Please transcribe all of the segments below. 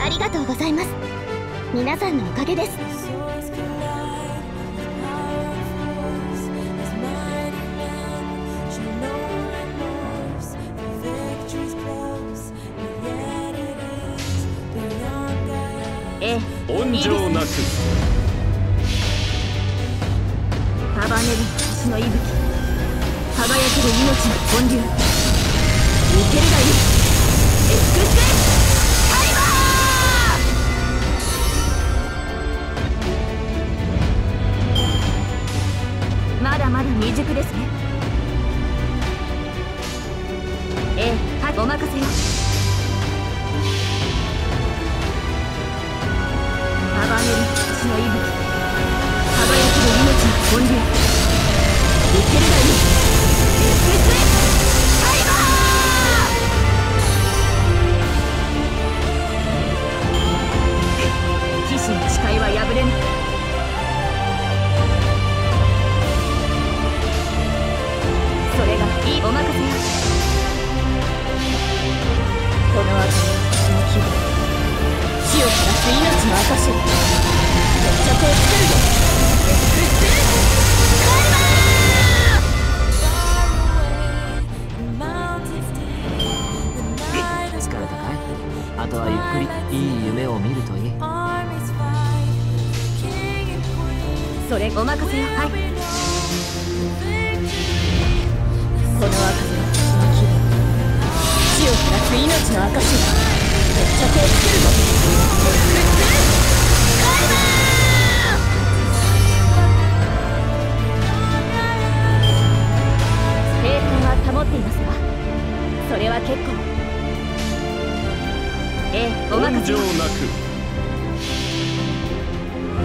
ありがとうございます皆さんおかげですええ、温情なく。束ねるの息吹。輝ける命の本流。けるがいい。クスカリバー！まだまだ未熟ですね。ちの証めっちゃ手をつけるぞ平衡は保っています。がそれは結構ええ。お任せなく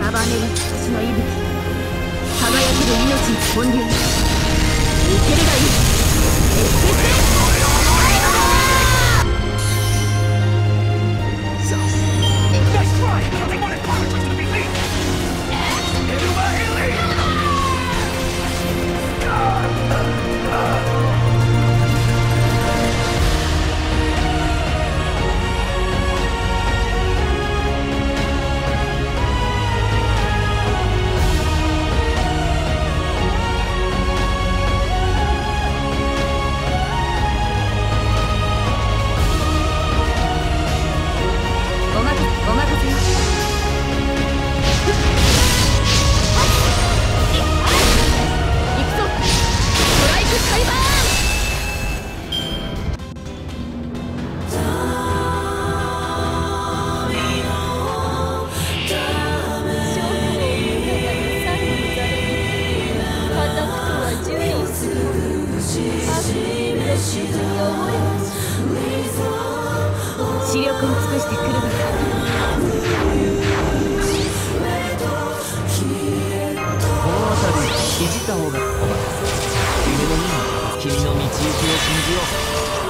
束ねる土の息吹輝ける命に本流いけるがいい Ah! 視力を尽くしてくるいじた方がおばた夢のように君の道行きを信じよ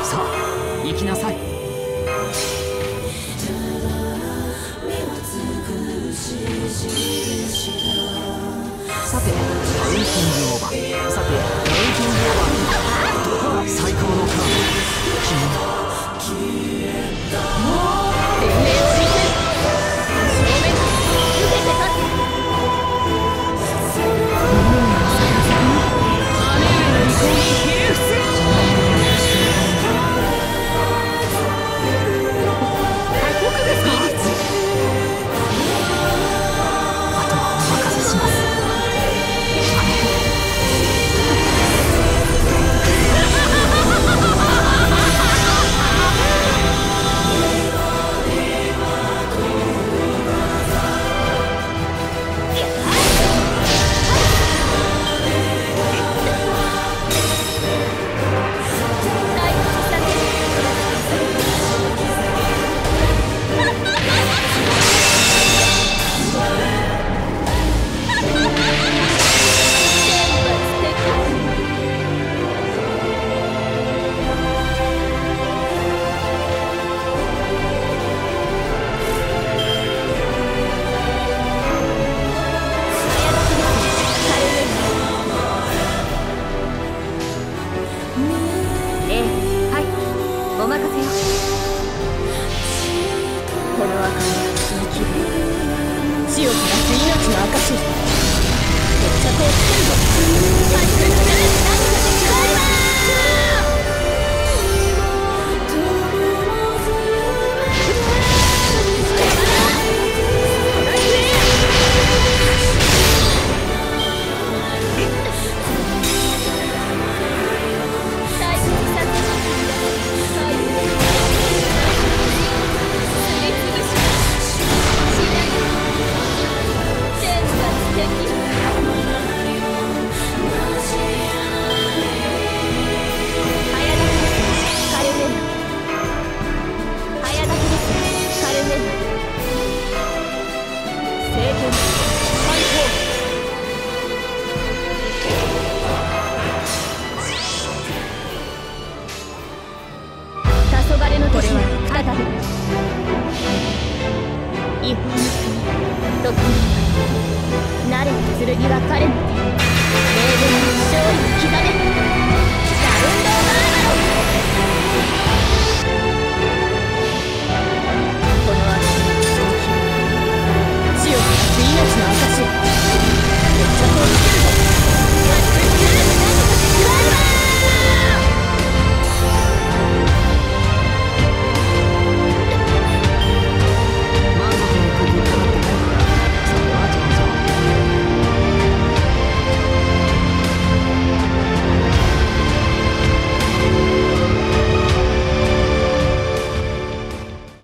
う。さあ行きなさい。olana 日の国時に慣れた剣は彼の手米軍の勝利。を刻め命の証決着を